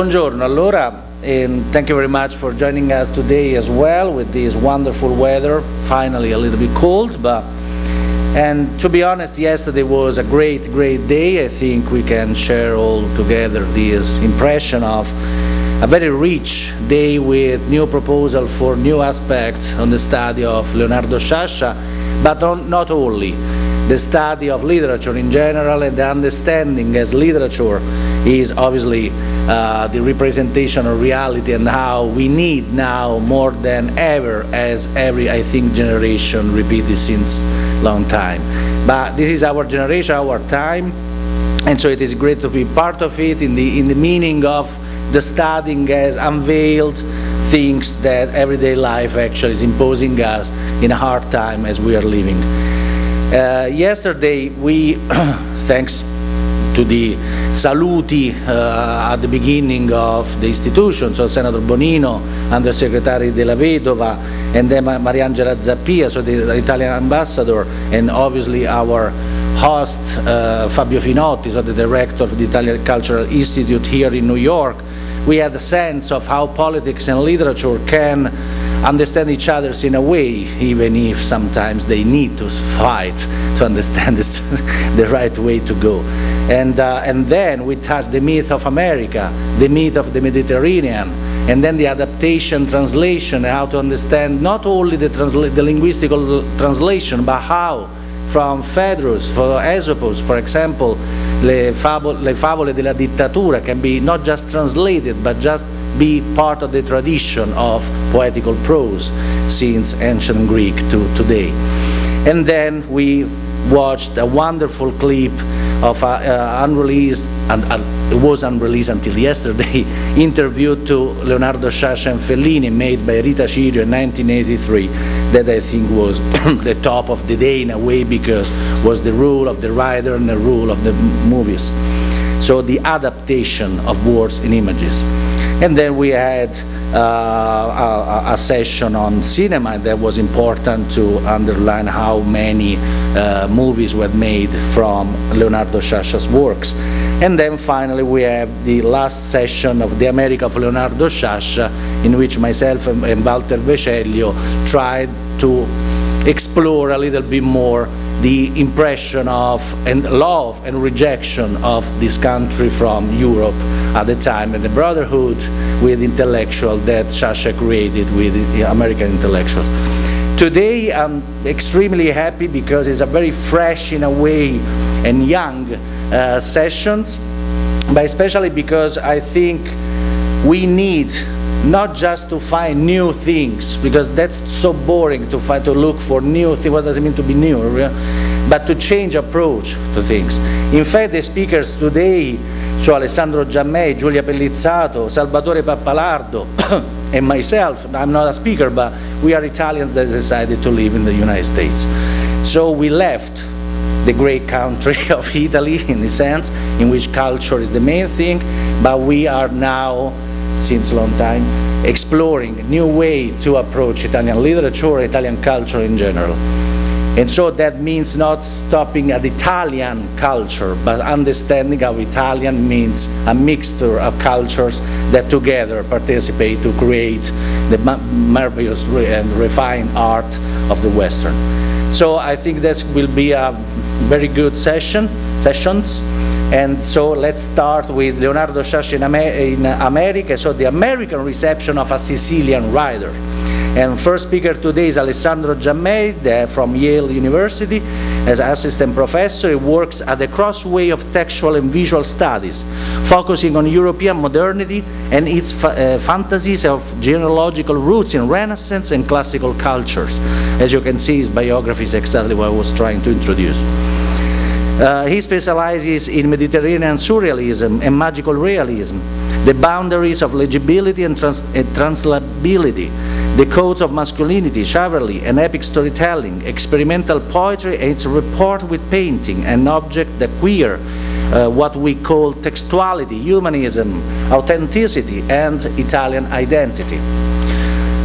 Buongiorno, allora, and thank you very much for joining us today as well with this wonderful weather, finally a little bit cold, but and to be honest, yesterday was a great, great day. I think we can share all together this impression of a very rich day with new proposal for new aspects on the study of Leonardo Sciascia, but on, not only. The study of literature in general and the understanding as literature is obviously uh, the representation of reality and how we need now more than ever as every I think generation repeated since long time. But this is our generation our time and so it is great to be part of it in the in the meaning of the studying has unveiled things that everyday life actually is imposing us in a hard time as we are living. Uh, yesterday we, thanks to the saluti uh, at the beginning of the institution, so Senator Bonino, Undersecretary Della Vedova, and then Mariangela Zappia, so the Italian ambassador, and obviously our host, uh, Fabio Finotti, so the director of the Italian Cultural Institute here in New York, we had a sense of how politics and literature can understand each other in a way, even if sometimes they need to fight to understand the right way to go. And, uh, and then we touch the myth of America, the myth of the Mediterranean, and then the adaptation, translation, how to understand not only the, the linguistical translation, but how from Phaedrus, for Aesopus, for example, le, fabo le favole della dittatura can be not just translated, but just be part of the tradition of poetical prose since ancient Greek to today. And then we watched a wonderful clip of uh, unreleased, and uh, it was unreleased until yesterday, interview to Leonardo Sciascia and Fellini made by Rita Cirio in 1983 that I think was the top of the day in a way because was the rule of the writer and the rule of the movies. So the adaptation of words and images. And then we had uh, a, a, session on cinema that was important to underline how many uh, movies were made from Leonardo Sciascia's works. And then finally we have the last session of the America of Leonardo Sciascia in which myself and, and Walter Vecellio tried to explore a little bit more the impression of and love and rejection of this country from Europe at the time and the brotherhood with intellectual that Sciascia created with the American intellectuals. Today I'm extremely happy because it's a very fresh in a way and young uh, sessions, but especially because I think we need not just to find new things, because that's so boring to find to look for new things. What does it mean to be new? But to change approach to things. In fact, the speakers today, so Alessandro Giammei, Giulia Pellizzato, Salvatore Pappalardo, and myself, I'm not a speaker, but we are Italians that decided to live in the United States. So we left the great country of Italy in the sense in which culture is the main thing, but we are now since a long time, exploring a new way to approach Italian literature, Italian culture in general. And so that means not stopping at Italian culture, but understanding how Italian means a mixture of cultures that together participate to create the marvelous and refined art of the Western. So I think this will be a very good session, sessions. And so let's start with Leonardo Sciascia in, Amer in America, so the American reception of a Sicilian writer. And first speaker today is Alessandro Giammei from Yale University. As assistant professor, he works at the crossway of textual and visual studies, focusing on European modernity and its fa uh, fantasies of genealogical roots in Renaissance and classical cultures. As you can see, his biography is exactly what I was trying to introduce. Uh, he specializes in Mediterranean surrealism and magical realism, the boundaries of legibility and, trans and translability, the codes of masculinity, chivalry, and epic storytelling, experimental poetry and its rapport with painting, an object, the queer, uh, what we call textuality, humanism, authenticity, and Italian identity.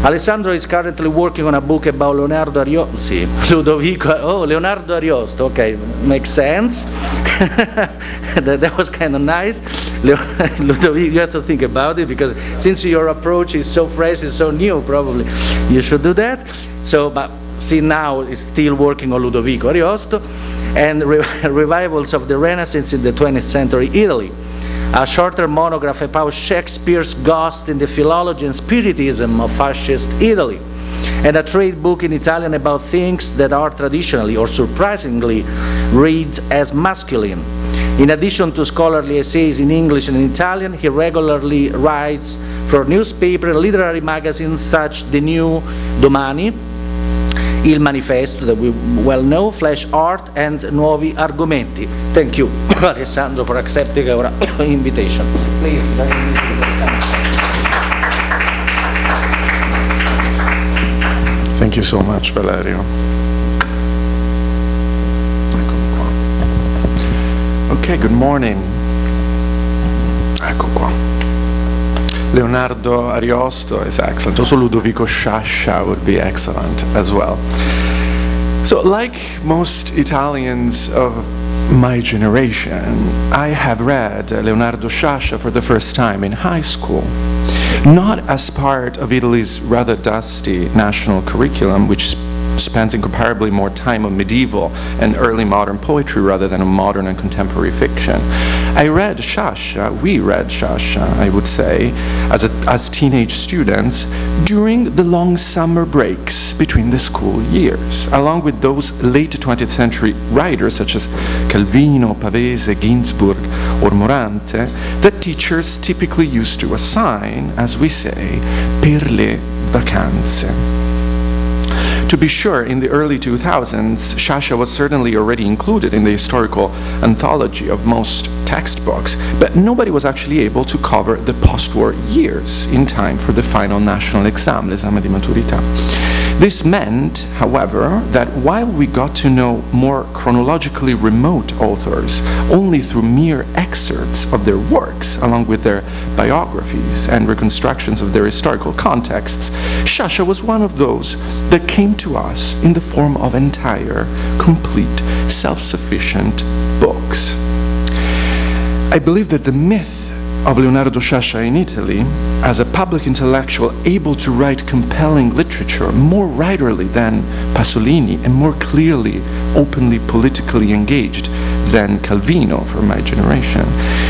Alessandro is currently working on a book about Leonardo Ariosto. Sì, Ludovico. Oh, Leonardo Ariosto. Okay, makes sense. that, that, was kind of nice. Ludovico, you have to think about it because since your approach is so fresh, it's so new, probably you should do that. So, but see now is still working on Ludovico Ariosto and re revivals of the Renaissance in the 20th century Italy a shorter monograph about Shakespeare's ghost in the philology and spiritism of fascist Italy, and a trade book in Italian about things that are traditionally or surprisingly read as masculine. In addition to scholarly essays in English and in Italian, he regularly writes for newspaper and literary magazines such The New Domani, Il Manifesto that we well know, Flash Art and Nuovi Argomenti. Thank you, Alessandro, for accepting our invitation. Please. Thank you so much, Valerio. Okay, good morning. Ecco qua. Leonardo Ariosto is excellent. Also Ludovico Sciascia would be excellent as well. So like most Italians of my generation, I have read Leonardo Sciascia for the first time in high school. Not as part of Italy's rather dusty national curriculum, which spent incomparably more time on medieval and early modern poetry rather than on modern and contemporary fiction. I read Sciascia, we read Sciascia, I would say, as, a, as teenage students during the long summer breaks between the school years, along with those late 20th century writers such as Calvino, Pavese, Ginzburg, or Morante that teachers typically used to assign, as we say, per le vacanze. To be sure, in the early 2000s, Sciascia was certainly already included in the historical anthology of most textbooks, but nobody was actually able to cover the post-war years in time for the final national exam, l'esame di maturità. This meant, however, that while we got to know more chronologically remote authors only through mere excerpts of their works, along with their biographies and reconstructions of their historical contexts, Sciascia was one of those that came to us in the form of entire, complete, self-sufficient books. I believe that the myth of Leonardo Sciascia in Italy as a public intellectual able to write compelling literature more writerly than Pasolini and more clearly, openly politically engaged than Calvino for my generation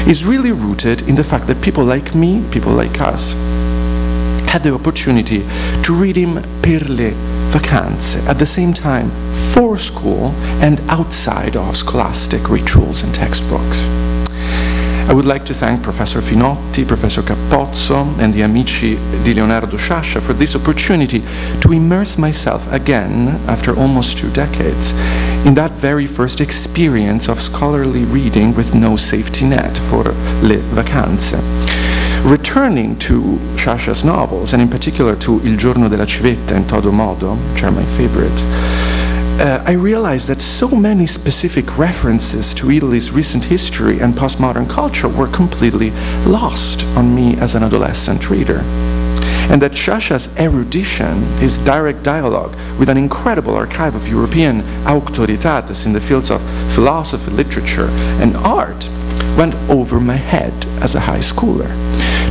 is really rooted in the fact that people like me, people like us, had the opportunity to read him per le vacanze at the same time for school and outside of scholastic rituals and textbooks. I would like to thank Professor Finotti, Professor Capozzo, and the Amici di Leonardo Sciascia for this opportunity to immerse myself again, after almost two decades, in that very first experience of scholarly reading with no safety net for le vacanze. Returning to Sciascia's novels, and in particular to Il giorno della civetta and Todo Modo, which are my favorite, uh, I realized that so many specific references to Italy's recent history and postmodern culture were completely lost on me as an adolescent reader. And that Sciascia's erudition, his direct dialogue with an incredible archive of European auctoritates in the fields of philosophy, literature, and art, went over my head as a high schooler.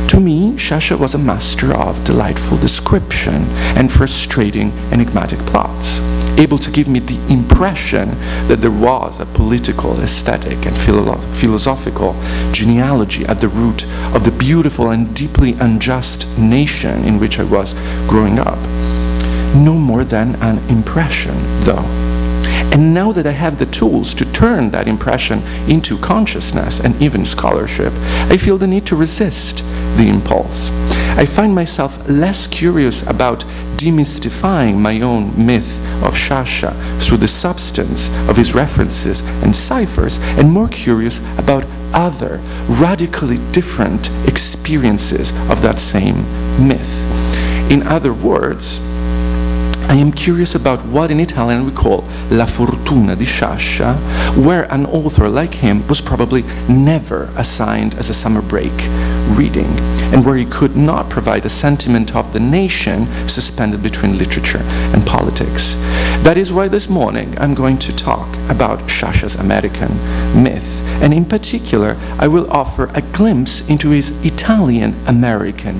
To me, Sciascia was a master of delightful description and frustrating enigmatic plots able to give me the impression that there was a political, aesthetic, and philo philosophical genealogy at the root of the beautiful and deeply unjust nation in which I was growing up. No more than an impression, though. And now that I have the tools to turn that impression into consciousness and even scholarship, I feel the need to resist the impulse. I find myself less curious about demystifying my own myth of Sciascia through the substance of his references and ciphers, and more curious about other, radically different experiences of that same myth. In other words, I am curious about what in Italian we call la fortuna di Sciascia, where an author like him was probably never assigned as a summer break reading, and where he could not provide a sentiment of the nation suspended between literature and politics. That is why this morning I'm going to talk about Sciascia's American myth, and in particular, I will offer a glimpse into his Italian American.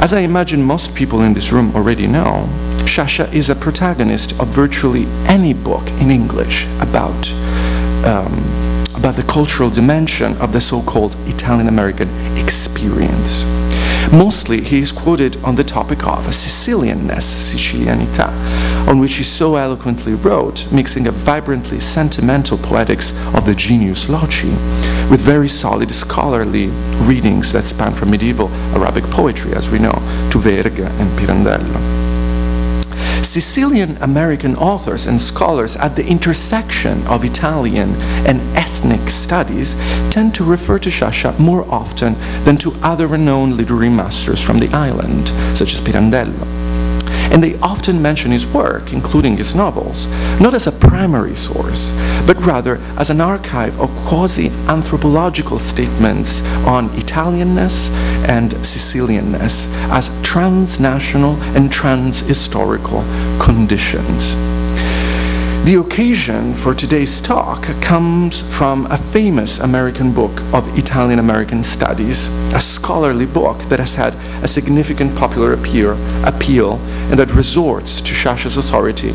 As I imagine most people in this room already know, Sciascia is a protagonist of virtually any book in English about, um, about the cultural dimension of the so-called Italian-American experience. Mostly, he is quoted on the topic of Sicilianness, Sicilianità, on which he so eloquently wrote, mixing a vibrantly sentimental poetics of the genius loci with very solid scholarly readings that span from medieval Arabic poetry, as we know, to Verga and Pirandello. Sicilian American authors and scholars at the intersection of Italian and ethnic studies tend to refer to Sciascia more often than to other renowned literary masters from the island, such as Pirandello and they often mention his work, including his novels, not as a primary source, but rather as an archive of quasi-anthropological statements on Italianness and Sicilianness as transnational and trans-historical conditions. The occasion for today's talk comes from a famous American book of Italian American studies, a scholarly book that has had a significant popular appeal, appeal and that resorts to Sciascia's authority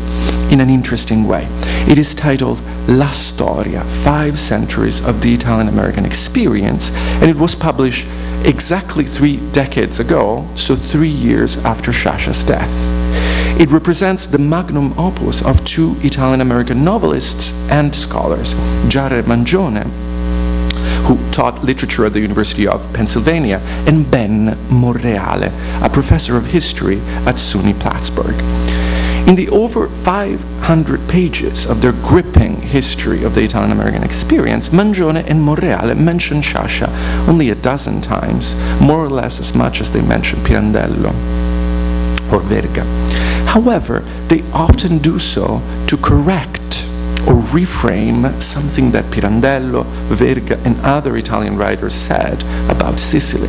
in an interesting way. It is titled La Storia, Five Centuries of the Italian American Experience, and it was published exactly three decades ago, so three years after Sciascia's death. It represents the magnum opus of two Italian-American novelists and scholars, Jerre Mangione, who taught literature at the University of Pennsylvania, and Ben Morreale, a professor of history at SUNY Plattsburgh. In the over 500 pages of their gripping history of the Italian-American experience, Mangione and Morreale mention Sciascia only a dozen times, more or less as much as they mention Pirandello or Verga. However, they often do so to correct or reframe something that Pirandello, Verga, and other Italian writers said about Sicily.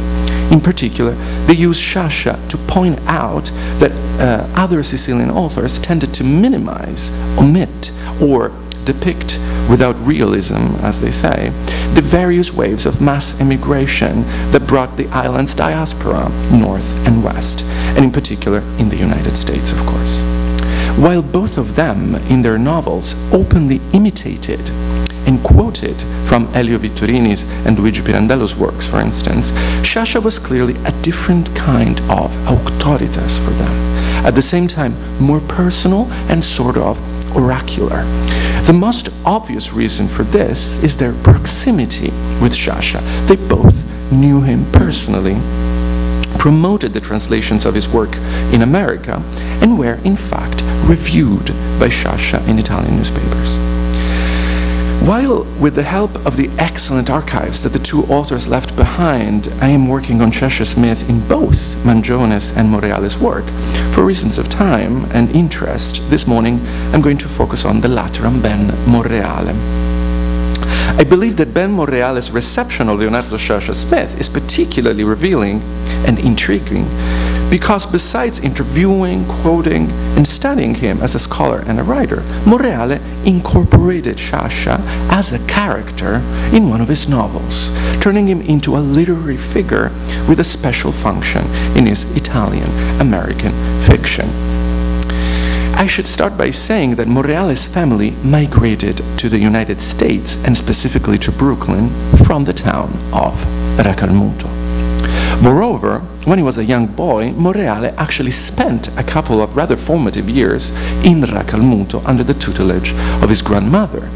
In particular, they use Sciascia to point out that uh, other Sicilian authors tended to minimize, omit, or depict without realism, as they say, the various waves of mass immigration that brought the island's diaspora north and west, and in particular in the United States, of course. While both of them, in their novels, openly imitated and quoted from Elio Vittorini's and Luigi Pirandello's works, for instance, Sciascia was clearly a different kind of auctoritas for them. At the same time, more personal and sort of oracular. The most obvious reason for this is their proximity with Sciascia. They both knew him personally, promoted the translations of his work in America, and were in fact reviewed by Sciascia in Italian newspapers. While, with the help of the excellent archives that the two authors left behind, I am working on Sciascia's myth in both Mangione's and Morreale's work, for reasons of time and interest, this morning I'm going to focus on the latter, on Ben Morreale. I believe that Ben Morreale's reception of Leonardo Sciascia's myth is particularly revealing and intriguing because besides interviewing, quoting, and studying him as a scholar and a writer, Morreale incorporated Sciascia as a character in one of his novels, turning him into a literary figure with a special function in his Italian-American fiction. I should start by saying that Morreale's family migrated to the United States and specifically to Brooklyn from the town of Racalmuto. Moreover, when he was a young boy, Morreale actually spent a couple of rather formative years in Racalmuto under the tutelage of his grandmother.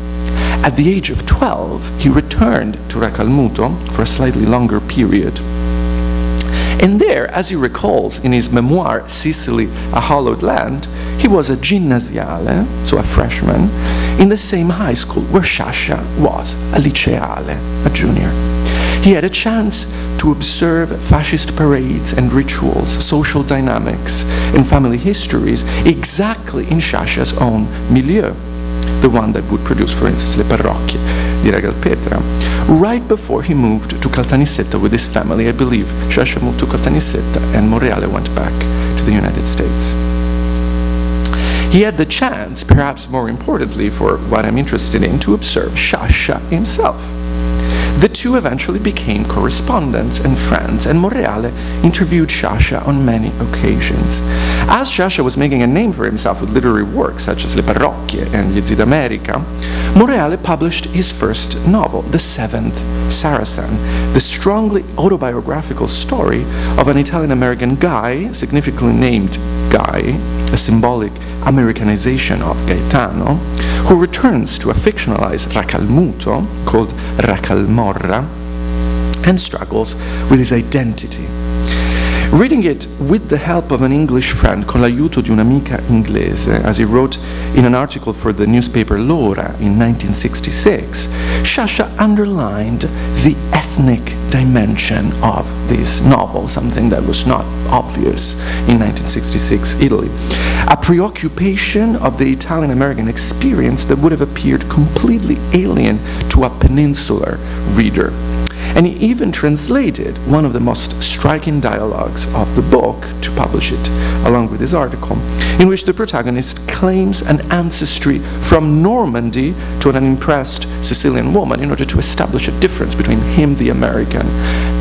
At the age of 12, he returned to Racalmuto for a slightly longer period. And there, as he recalls in his memoir, Sicily, a Hallowed Land, was a ginnasiale, eh, so a freshman, in the same high school where Sciascia was a liceale, a junior. He had a chance to observe fascist parades and rituals, social dynamics, and family histories exactly in Sciascia's own milieu, the one that would produce, for instance, Le Parrocchie di Regalpetra. Right before he moved to Caltanissetta with his family, I believe Sciascia moved to Caltanissetta and Morreale went back to the United States. He had the chance, perhaps more importantly for what I'm interested in, to observe Sciascia himself. The two eventually became correspondents and friends, and Morreale interviewed Sciascia on many occasions. As Sciascia was making a name for himself with literary works such as Le Parrocchie and Gli d'America, Morreale published his first novel, The Seventh Saracen, the strongly autobiographical story of an Italian-American guy, significantly named Guy, a symbolic Americanization of Gaetano, who returns to a fictionalized Racalmuto called Racalmorra and struggles with his identity. Reading it with the help of an English friend, con l'aiuto di un'amica inglese, as he wrote in an article for the newspaper L'Ora in 1966, Sciascia underlined the ethnic dimension of this novel, something that was not obvious in 1966 Italy. A preoccupation of the Italian American experience that would have appeared completely alien to a peninsular reader. And he even translated one of the most striking dialogues of the book to publish it, along with his article, in which the protagonist claims an ancestry from Normandy to an impressed Sicilian woman in order to establish a difference between him, the American,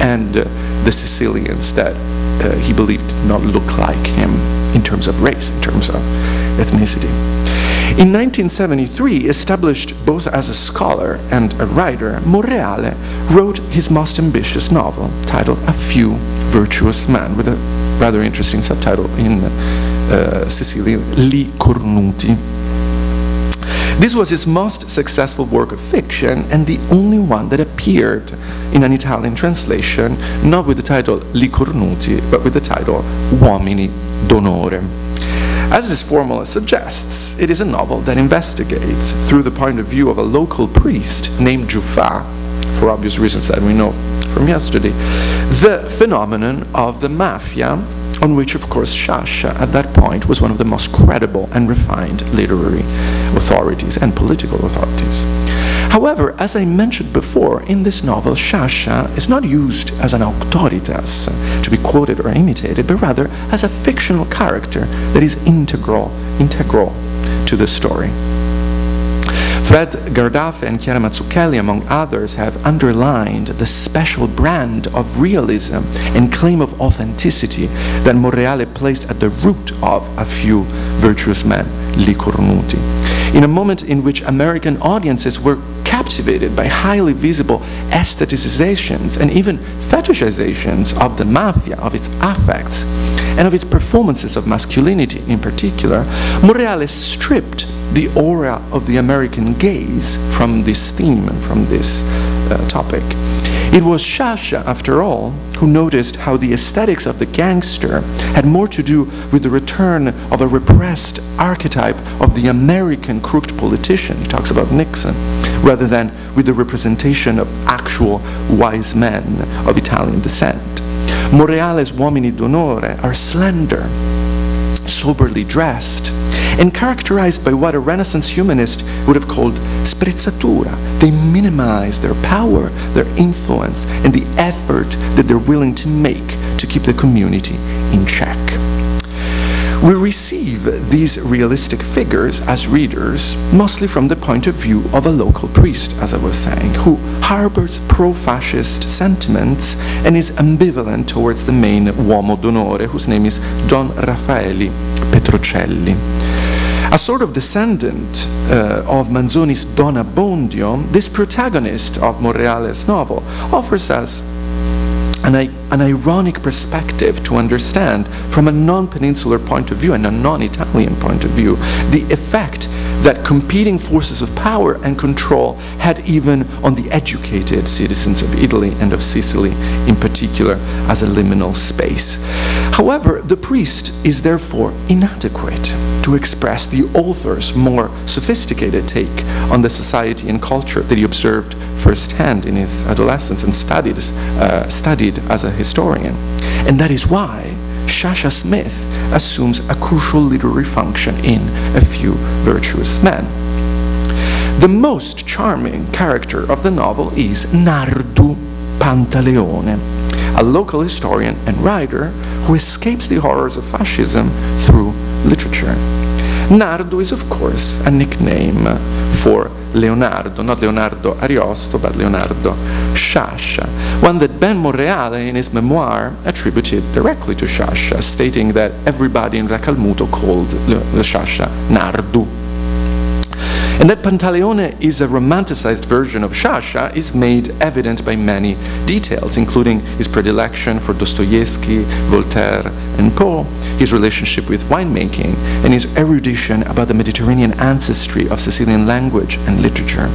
and uh, the Sicilians that uh, he believed did not look like him in terms of race, in terms of ethnicity. In 1973, established both as a scholar and a writer, Morreale wrote his most ambitious novel, titled A Few Virtuous Men, with a rather interesting subtitle in uh, Sicilian, Li Cornuti. This was his most successful work of fiction and the only one that appeared in an Italian translation, not with the title Li Cornuti, but with the title Uomini d'Onore. As this formula suggests, it is a novel that investigates, through the point of view of a local priest named Giuffà, for obvious reasons that we know from yesterday, the phenomenon of the mafia, on which, of course, Sciascia at that point was one of the most credible and refined literary authorities and political authorities. However, as I mentioned before, in this novel, Sciascia is not used as an auctoritas to be quoted or imitated, but rather as a fictional character that is integral, integral to the story. Fred Gardaphé and Chiara Mazzucchelli, among others, have underlined the special brand of realism and claim of authenticity that Morreale placed at the root of A Few Virtuous Men, Li Cornuti. In a moment in which American audiences were captivated by highly visible aestheticizations and even fetishizations of the mafia, of its affects, and of its performances of masculinity in particular, Morreale stripped the aura of the American gaze from this theme and from this uh, topic. It was Sciascia, after all, who noticed how the aesthetics of the gangster had more to do with the return of a repressed archetype of the American crooked politician, he talks about Nixon, rather than with the representation of actual wise men of Italian descent. Morreale's uomini d'onore are slender, soberly dressed, and characterized by what a Renaissance humanist would have called sprezzatura. They minimize their power, their influence, and the effort that they're willing to make to keep the community in check. We receive these realistic figures as readers mostly from the point of view of a local priest, as I was saying, who harbors pro-fascist sentiments and is ambivalent towards the main uomo d'onore, whose name is Don Raffaele Petrocelli. A sort of descendant uh, of Manzoni's Don Abbondio, this protagonist of Morreale's novel offers us an, an, ironic perspective to understand from a non-peninsular point of view and a non-Italian point of view the effect that competing forces of power and control had even on the educated citizens of Italy and of Sicily in particular as a liminal space. However, the priest is therefore inadequate to express the author's more sophisticated take on the society and culture that he observed firsthand in his adolescence and studied, uh, studied as a historian. And that is why Sciascia's myth assumes a crucial literary function in A Few Virtuous Men. The most charming character of the novel is Nardu Pantaleone, a local historian and writer who escapes the horrors of fascism through literature. Nardo is, of course, a nickname for Leonardo, not Leonardo Ariosto, but Leonardo Sciascia, one that Ben Morreale in his memoir attributed directly to Sciascia, stating that everybody in Racalmuto called the Sciascia Nardu. And that Pantaleone is a romanticized version of Sciascia is made evident by many details, including his predilection for Dostoevsky, Voltaire, and Poe, his relationship with winemaking, and his erudition about the Mediterranean ancestry of Sicilian language and literature.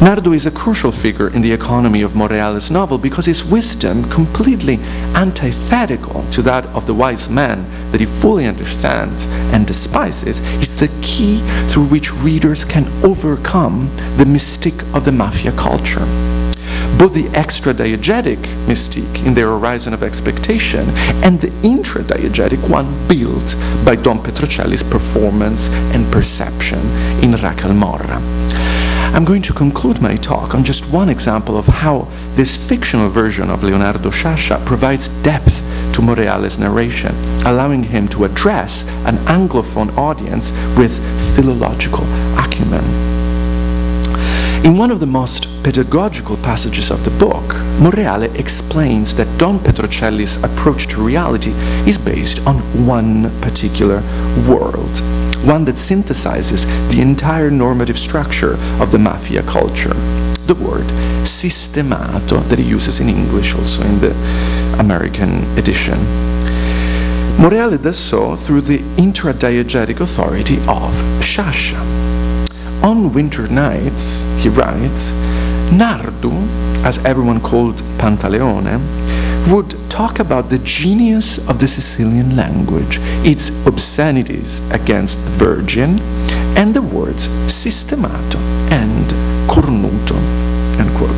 Nardo is a crucial figure in the economy of Morreale's novel because his wisdom, completely antithetical to that of the wise man that he fully understands and despises, is the key through which readers can overcome the mystique of the mafia culture. Both the extra-diegetic mystique in their horizon of expectation and the intra-diegetic one built by Don Petrocelli's performance and perception in Raquel Racalmorra. I'm going to conclude my talk on just one example of how this fictional version of Leonardo Sciascia provides depth to Morreale's narration, allowing him to address an Anglophone audience with philological acumen. In one of the most pedagogical passages of the book, Morreale explains that Don Petrocelli's approach to reality is based on one particular world, one that synthesizes the entire normative structure of the mafia culture. The word sistemato that he uses in English, also in the American edition. Morreale does so through the intradiegetic authority of Sciascia. On winter nights, he writes, Nardu, as everyone called Pantaleone, would talk about the genius of the Sicilian language, its obscenities against the Virgin, and the words sistemato and cornuto. End quote.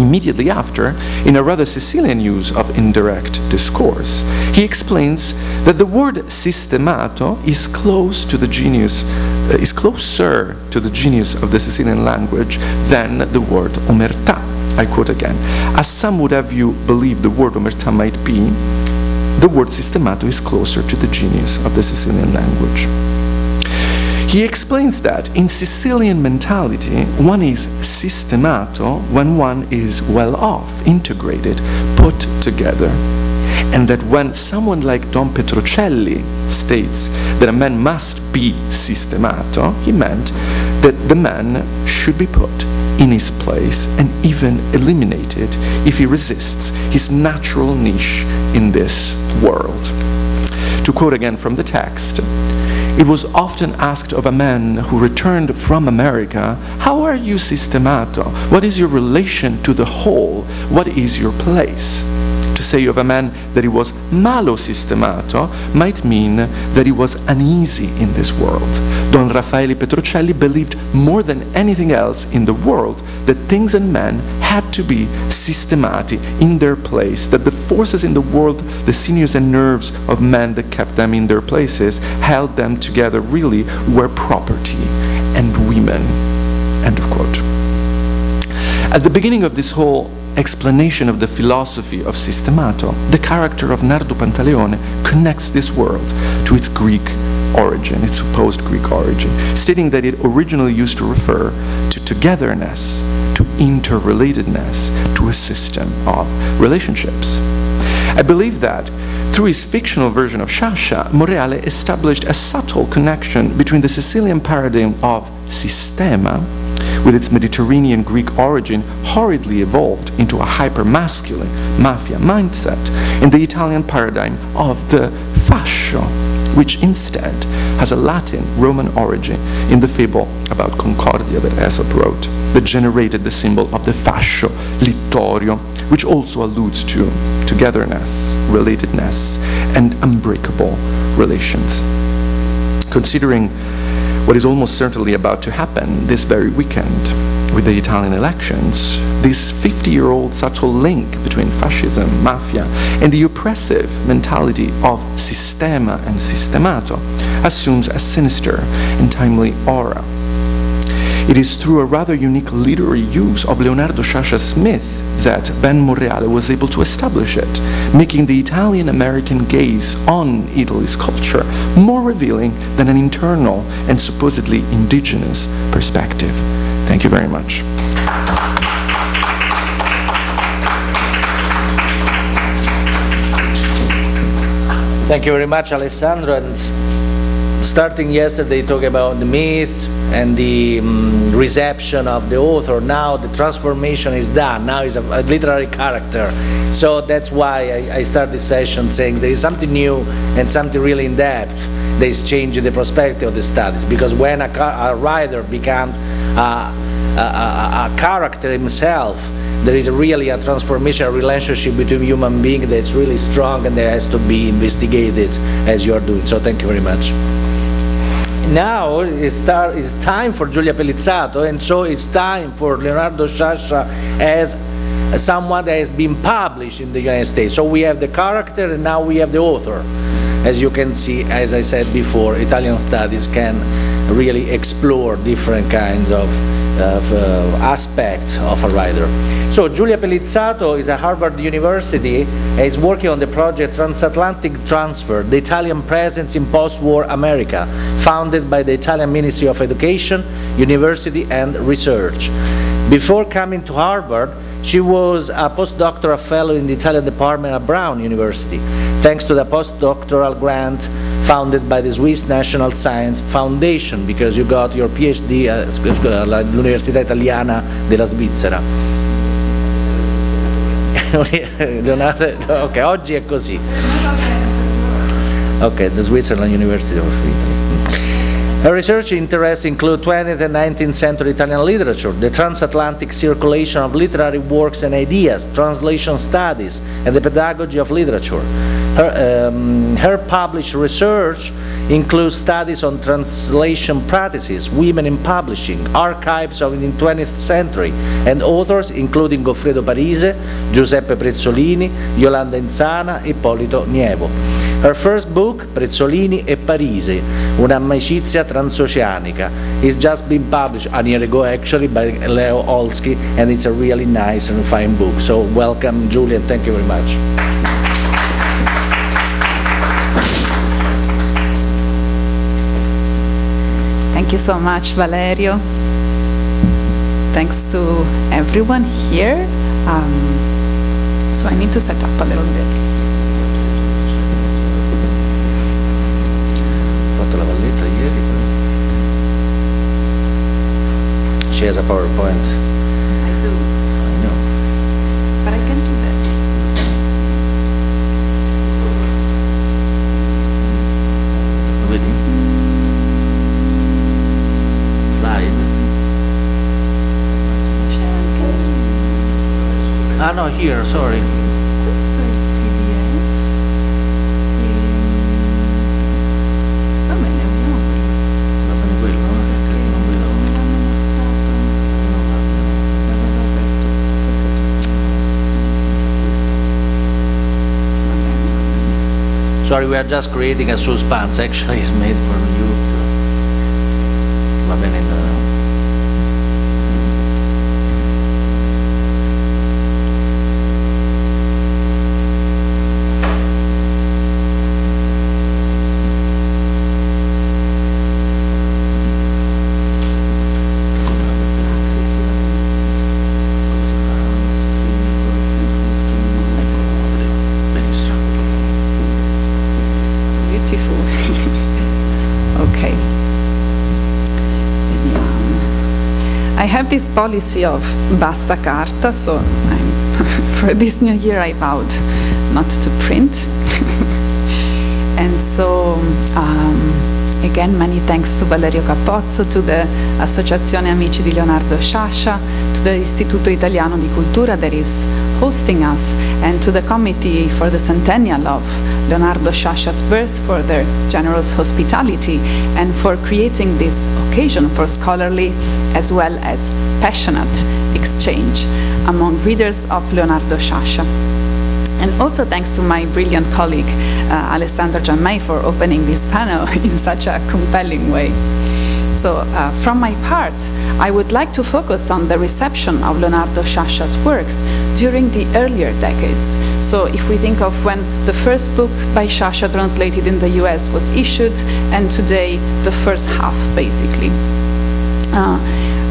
Immediately after, in a rather Sicilian use of indirect discourse, he explains that the word sistemato is close to the genius, uh, is closer to the genius of the Sicilian language than the word omertà. I quote again, as some would have you believe the word omertà might be, the word sistemato is closer to the genius of the Sicilian language. He explains that in Sicilian mentality, one is sistemato when one is well off, integrated, put together. And that when someone like Don Petrocelli states that a man must be sistemato, he meant that the man should be put in his place and even eliminated if he resists his natural niche in this world. To quote again from the text, it was often asked of a man who returned from America, How are you sistemato? What is your relation to the whole? What is your place? To say of a man that he was malo sistemato might mean that he was uneasy in this world. Don Raffaele Petrocelli believed more than anything else in the world that things and men had to be systemati in their place, that the forces in the world, the sinews and nerves of men that kept them in their places, held them together really were property and women. End of quote. At the beginning of this whole explanation of the philosophy of Sistemato, the character of Nardo Pantaleone connects this world to its Greek origin, its supposed Greek origin, stating that it originally used to refer to togetherness, to interrelatedness, to a system of relationships. I believe that through his fictional version of Sciascia, Morreale established a subtle connection between the Sicilian paradigm of sistema with its Mediterranean Greek origin, hurriedly evolved into a hyper-masculine mafia mindset in the Italian paradigm of the fascio, which instead has a Latin Roman origin in the fable about Concordia that Aesop wrote, that generated the symbol of the fascio littorio, which also alludes to togetherness, relatedness, and unbreakable relations. Considering what is almost certainly about to happen this very weekend with the Italian elections, this 50-year-old subtle link between fascism, mafia, and the oppressive mentality of sistema and sistemato assumes a sinister and timely aura. It is through a rather unique literary use of Leonardo Sciascia's myth that Ben Morreale was able to establish it, making the Italian-American gaze on Italy's culture more revealing than an internal and supposedly indigenous perspective. Thank you very much. Thank you very much, Alessandro. And starting yesterday, talking about the myth and the um, reception of the author. Now the transformation is done. Now he's a, a literary character. So that's why I, I start this session saying there is something new and something really in depth that is changing the perspective of the studies. Because when a, a writer becomes uh, a, a, character himself, there is really a transformation, a relationship between human being that's really strong and that has to be investigated as you're doing. So thank you very much. Now it's, time for Giulia Pellizzato, and so it's time for Leonardo Sciascia as someone that has been published in the United States. So we have the character and now we have the author. As you can see, as I said before, Italian studies can really explore different kinds of of uh, aspects of a writer. So Giulia Pellizzato is at Harvard University and is working on the project Transatlantic Transfer, the Italian presence in post-war America, founded by the Italian Ministry of Education, University and Research. Before coming to Harvard, she was a postdoctoral fellow in the Italian department at Brown University, thanks to the postdoctoral grant founded by the Swiss National Science Foundation, because you got your PhD all'Università uh, Italiana della Svizzera. ok, oggi è così. Ok, the Switzerland University of Italy. Her research interests include 20th and 19th century Italian literature, the transatlantic circulation of literary works and ideas, translation studies, and the pedagogy of literature. Her, um, her published research includes studies on translation practices, women in publishing, archives of the 20th century, and authors including Goffredo Parise, Giuseppe Prezzolini, Jolanda Insana, Ippolito Nievo. Her first book, Prezzolini e Parise, un'amicizia transoceanica, is just been published a year ago actually by Leo Olschki, and it's a really nice and fine book. So welcome, Julian. Thank you very much. Thank you so much, Valerio. Thanks to everyone here. Um, so I need to set up a little bit. She has a PowerPoint. I do, I know. but I can do that. Vedi? Slide. Ah no, here, sorry. Sorry, we are just creating a suspense. Actually, it's made for you. To... Va bene. no. Sì, sì, va bene, sì. Uno screen, forse, uno screen mode. Benissimo. Beautiful. okay. Vediamo. I have this policy of basta carta, so for this new year I vowed not to print. and And so, um, again, many thanks to Valerio Capozzo, to the Associazione Amici di Leonardo Sciascia, to the Istituto Italiano di Cultura that is hosting us, and to the Committee for the Centennial of Leonardo Sciascia's birth for their generous hospitality and for creating this occasion for scholarly as well as passionate exchange among readers of Leonardo Sciascia. And also thanks to my brilliant colleague, uh, Alessandro Giammei, for opening this panel in such a compelling way. So, uh, from my part, I would like to focus on the reception of Leonardo Sciascia's works during the earlier decades. So, if we think of when the first book by Sciascia translated in the US was issued, and today the first half, basically. Uh,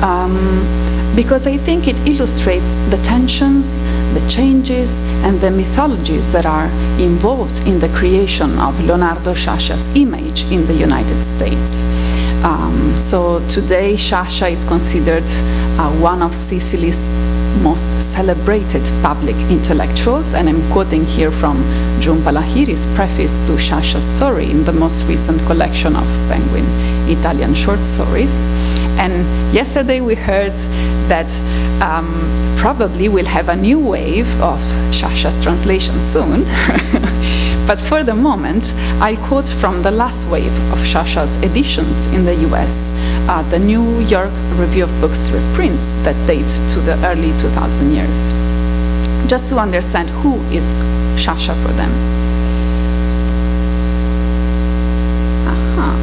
um, because I think it illustrates the tensions, the changes, and the mythologies that are involved in the creation of Leonardo Sciascia's image in the United States. Um, so today, Sciascia is considered uh, one of Sicily's most celebrated public intellectuals, and I'm quoting here from Jhumpa Lahiri's preface to Sciascia's story in the most recent collection of Penguin Italian short stories. And yesterday we heard that um, probably we'll have a new wave of Sciascia's translation soon. but for the moment, I quote from the last wave of Sciascia's editions in the US, uh, the New York Review of Books reprints that date to the early 2000 years. Just to understand who is Sciascia for them. Aha.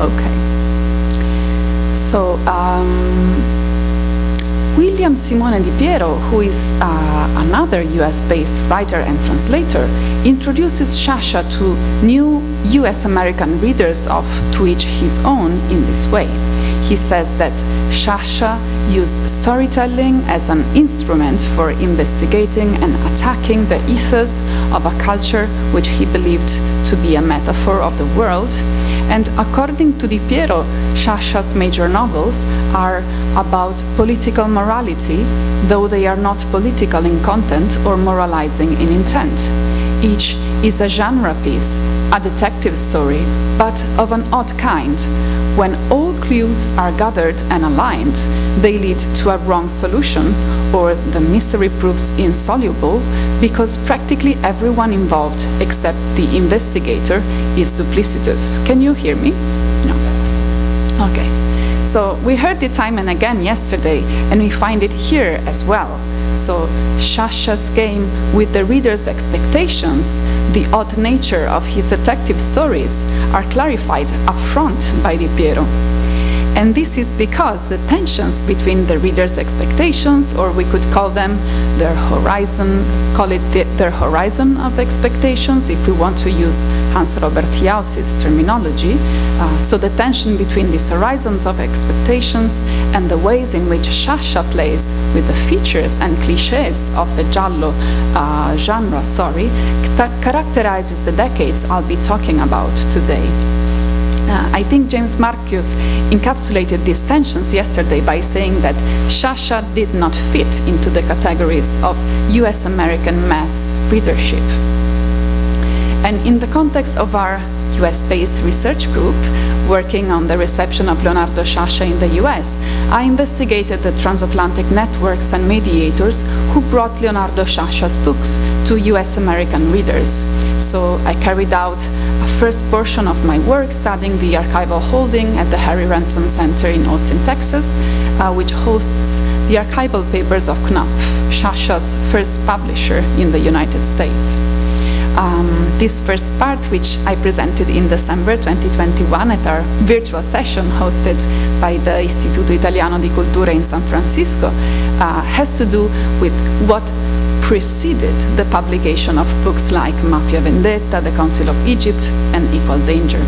Okay. So, um, William Simone Di Piero, who is uh, another US based writer and translator, introduces Sciascia to new US American readers of To Each His Own in this way. He says that Sciascia used storytelling as an instrument for investigating and attacking the ethos of a culture which he believed to be a metaphor of the world. And according to Di Piero, Sciascia's major novels are about political morality, though they are not political in content or moralizing in intent. Each is a genre piece, a detective story, but of an odd kind. When all clues are gathered and aligned, they lead to a wrong solution, or the mystery proves insoluble because practically everyone involved, except the investigator, is duplicitous. Can you hear me? No. Okay. So we heard it time and again yesterday, and we find it here as well. So Sciascia's game with the reader's expectations, the odd nature of his detective stories, are clarified upfront by Di Piero. And this is because the tensions between the reader's expectations, or we could call them their horizon, call it the, their horizon of expectations, if we want to use Hans Robert Jauss's terminology. Uh, so the tension between these horizons of expectations and the ways in which Sciascia plays with the features and cliches of the giallo uh, genre story characterizes the decades I'll be talking about today. Uh, I think James Marcus encapsulated these tensions yesterday by saying that Sciascia did not fit into the categories of US American mass readership. And in the context of our US based research group working on the reception of Leonardo Sciascia in the US, I investigated the transatlantic networks and mediators who brought Leonardo Sciascia's books to US American readers. So I carried out a first portion of my work studying the archival holding at the Harry Ransom Center in Austin, Texas, uh, which hosts the archival papers of Knopf, Sciascia's first publisher in the United States. Um, this first part, which I presented in December 2021 at our virtual session hosted by the Istituto Italiano di Cultura in San Francisco, uh, has to do with what preceded the publication of books like Mafia Vendetta, The Council of Egypt, and Equal Danger.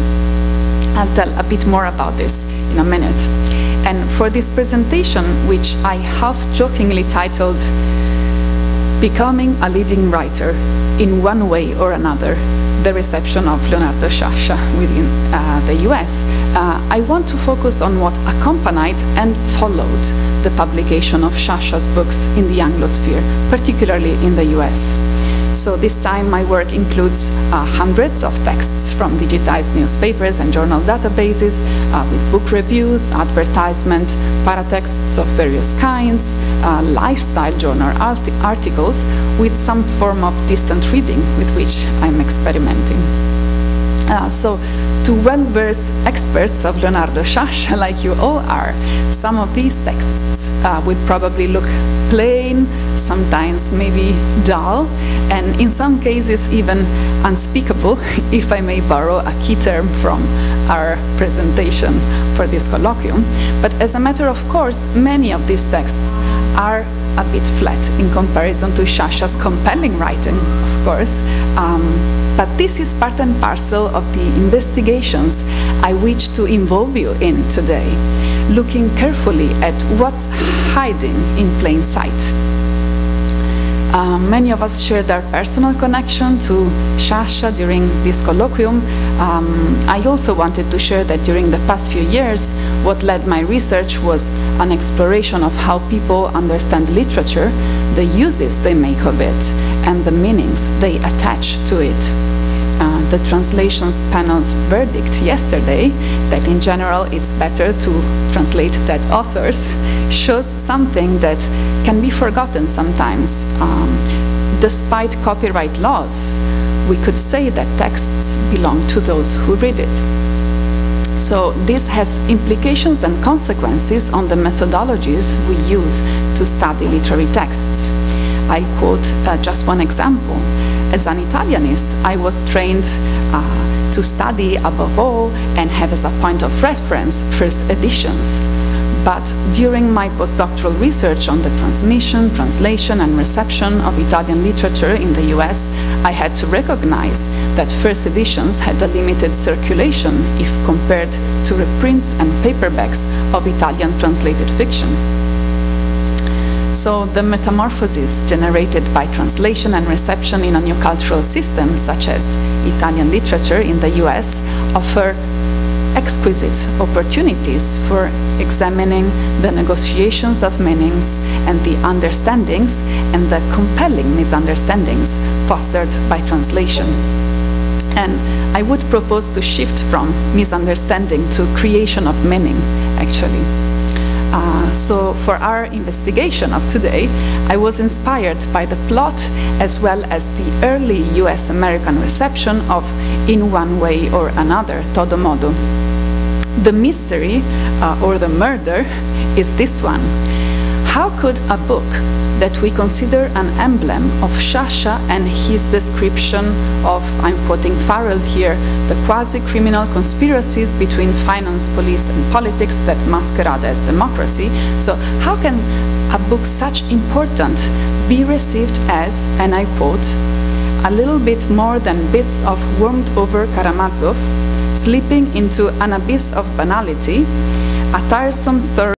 I'll tell a bit more about this in a minute. And for this presentation, which I half jokingly titled Becoming a Leading Writer in One Way or Another, the reception of Leonardo Sciascia within uh, the US, uh, I want to focus on what accompanied and followed the publication of Sciascia's books in the Anglosphere, particularly in the US. So this time my work includes uh, hundreds of texts from digitized newspapers and journal databases uh, with book reviews, advertisement, paratexts of various kinds, uh, lifestyle journal articles with some form of distant reading with which I'm experimenting. Uh, so to well-versed experts of Leonardo Sciascia, like you all are, some of these texts uh, would probably look plain, sometimes maybe dull, and in some cases even unspeakable, if I may borrow a key term from our presentation for this colloquium. But as a matter of course, many of these texts are a bit flat in comparison to Sciascia's compelling writing, of course. Um, but this is part and parcel of the investigations I wish to involve you in today, looking carefully at what's hiding in plain sight. Uh, many of us shared our personal connection to Sciascia during this colloquium. Um, I also wanted to share that during the past few years, what led my research was an exploration of how people understand literature, the uses they make of it, and the meanings they attach to it the translations panel's verdict yesterday that in general it's better to translate dead authors shows something that can be forgotten sometimes. Um, despite copyright laws, we could say that texts belong to those who read it. So this has implications and consequences on the methodologies we use to study literary texts. I quote uh, just one example. As an Italianist, I was trained uh, to study above all and have as a point of reference first editions. But during my postdoctoral research on the transmission, translation, and reception of Italian literature in the US, I had to recognize that first editions had a limited circulation if compared to reprints and paperbacks of Italian translated fiction. So the metamorphoses generated by translation and reception in a new cultural system, such as Italian literature in the US, offer exquisite opportunities for examining the negotiations of meanings and the understandings and the compelling misunderstandings fostered by translation. And I would propose to shift from misunderstanding to creation of meaning, actually. Uh, so for our investigation of today, I was inspired by the plot as well as the early US-American reception of In One Way or Another, Todo Modo. The mystery uh, or the murder is this one. How could a book that we consider an emblem of Sciascia and his description of, I'm quoting Farrell here, the quasi-criminal conspiracies between finance, police and politics that masquerade as democracy. So how can a book such important be received as, and I quote, a little bit more than bits of warmed over Karamazov, slipping into an abyss of banality, a tiresome story